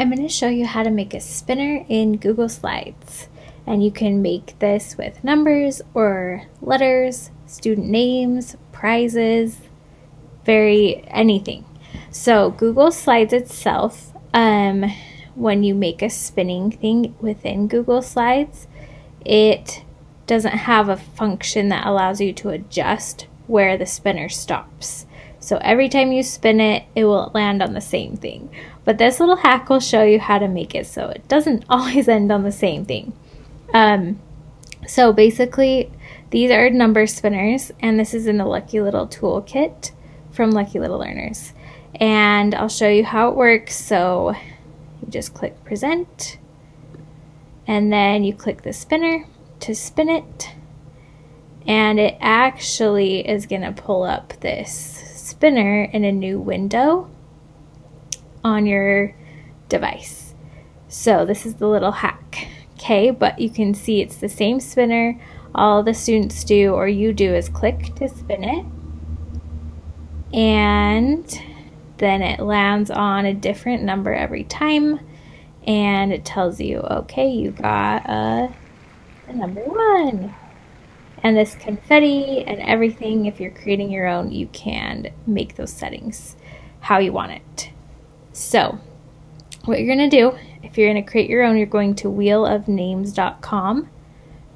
I'm going to show you how to make a spinner in Google Slides. And you can make this with numbers or letters, student names, prizes, very anything. So Google Slides itself, um, when you make a spinning thing within Google Slides, it doesn't have a function that allows you to adjust where the spinner stops. So every time you spin it, it will land on the same thing. But this little hack will show you how to make it so it doesn't always end on the same thing. Um, so basically, these are number spinners, and this is in the Lucky Little Toolkit from Lucky Little Learners. And I'll show you how it works. So you just click present, and then you click the spinner to spin it, and it actually is going to pull up this spinner in a new window on your device. So this is the little hack. Okay, but you can see it's the same spinner. All the students do or you do is click to spin it. And then it lands on a different number every time. And it tells you, okay, you got a, a number one. And this confetti and everything, if you're creating your own, you can make those settings how you want it. So, what you're going to do, if you're going to create your own, you're going to wheelofnames.com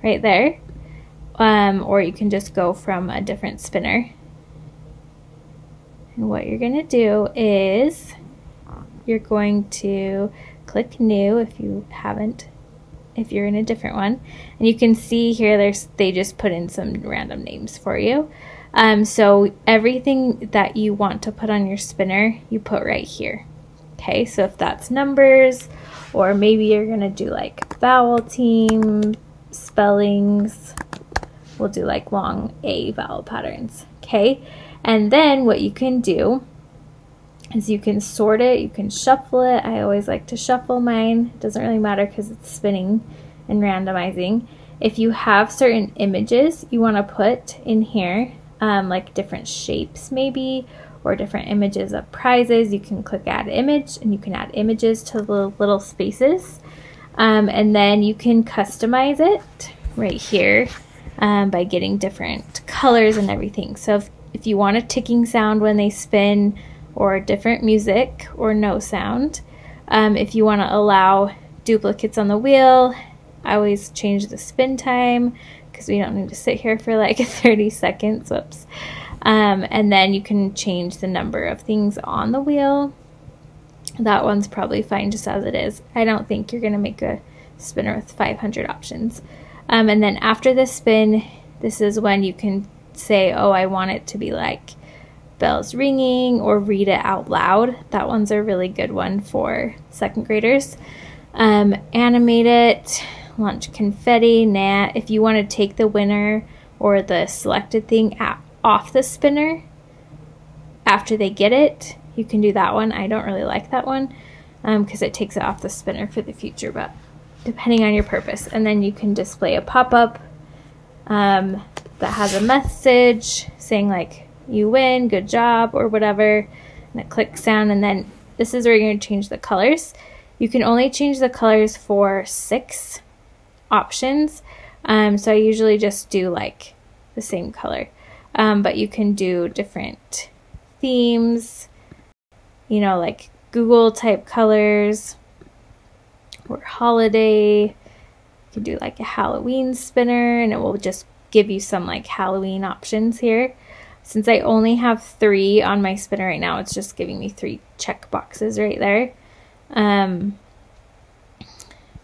right there. Um, or you can just go from a different spinner. And what you're going to do is you're going to click new if you haven't if you're in a different one. And you can see here there's they just put in some random names for you. Um, so everything that you want to put on your spinner, you put right here. Okay, so if that's numbers, or maybe you're gonna do like vowel team, spellings, we'll do like long A vowel patterns. Okay, and then what you can do is you can sort it, you can shuffle it. I always like to shuffle mine. It doesn't really matter because it's spinning and randomizing. If you have certain images you want to put in here, um, like different shapes maybe, or different images of prizes, you can click add image and you can add images to the little spaces. Um, and then you can customize it right here um, by getting different colors and everything. So if, if you want a ticking sound when they spin, or different music or no sound. Um, if you want to allow duplicates on the wheel, I always change the spin time because we don't need to sit here for like 30 seconds. Whoops. Um, and then you can change the number of things on the wheel. That one's probably fine just as it is. I don't think you're going to make a spinner with 500 options. Um, and then after the spin, this is when you can say, oh, I want it to be like bells ringing or read it out loud. That one's a really good one for second graders. Um, animate it, launch confetti, nat. If you want to take the winner or the selected thing at, off the spinner after they get it, you can do that one. I don't really like that one because um, it takes it off the spinner for the future, but depending on your purpose. And then you can display a pop up um, that has a message saying, like, you win, good job, or whatever, and it clicks down, and then this is where you're going to change the colors. You can only change the colors for six options, um, so I usually just do like the same color, um, but you can do different themes, you know, like Google type colors or holiday. You can do like a Halloween spinner, and it will just give you some like Halloween options here. Since I only have three on my spinner right now, it's just giving me three check boxes right there. Um,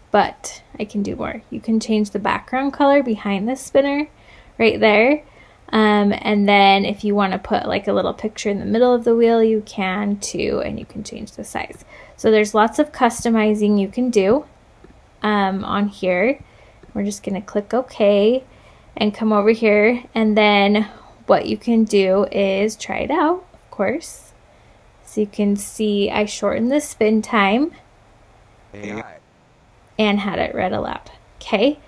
but I can do more. You can change the background color behind the spinner right there. Um, and then if you want to put like a little picture in the middle of the wheel, you can too, and you can change the size. So there's lots of customizing you can do um, on here. We're just going to click OK and come over here. And then what you can do is try it out, of course. So you can see I shortened the spin time and had it read aloud. Okay.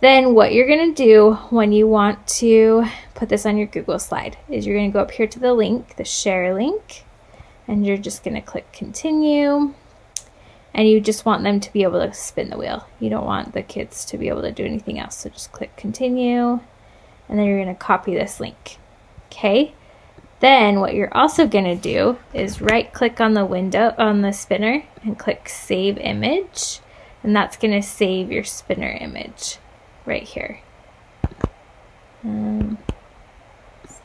Then what you're going to do when you want to put this on your Google slide is you're going to go up here to the link, the share link, and you're just going to click continue. and you just want them to be able to spin the wheel. You don't want the kids to be able to do anything else. So just click continue and then you're going to copy this link. Okay. Then what you're also going to do is right click on the window on the spinner and click save image and that's going to save your spinner image right here. Um,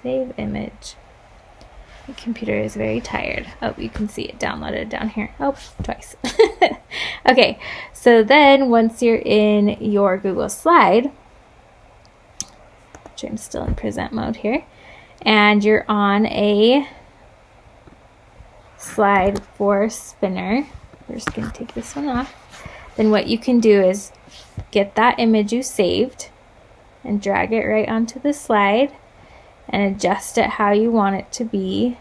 save image. My computer is very tired. Oh, you can see it downloaded down here. Oh, twice. okay, so then once you're in your Google Slide, which I'm still in present mode here, and you're on a slide for spinner, we're just going to take this one off, then what you can do is get that image you saved and drag it right onto the slide and adjust it how you want it to be.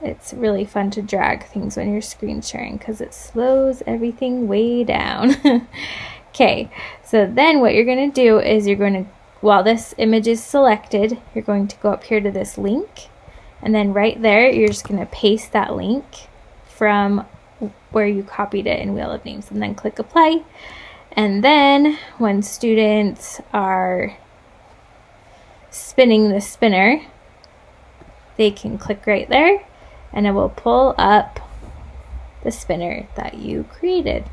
It's really fun to drag things when you're screen sharing because it slows everything way down. okay, so then what you're going to do is you're going to, while this image is selected, you're going to go up here to this link and then right there you're just going to paste that link from where you copied it in Wheel of Names and then click apply. And then when students are spinning the spinner, they can click right there and it will pull up the spinner that you created.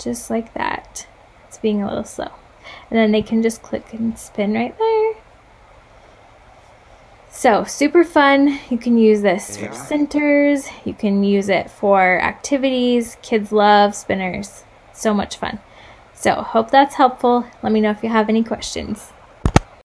Just like that. It's being a little slow. And then they can just click and spin right there. So super fun. You can use this for centers. You can use it for activities. Kids love spinners. So much fun. So hope that's helpful. Let me know if you have any questions.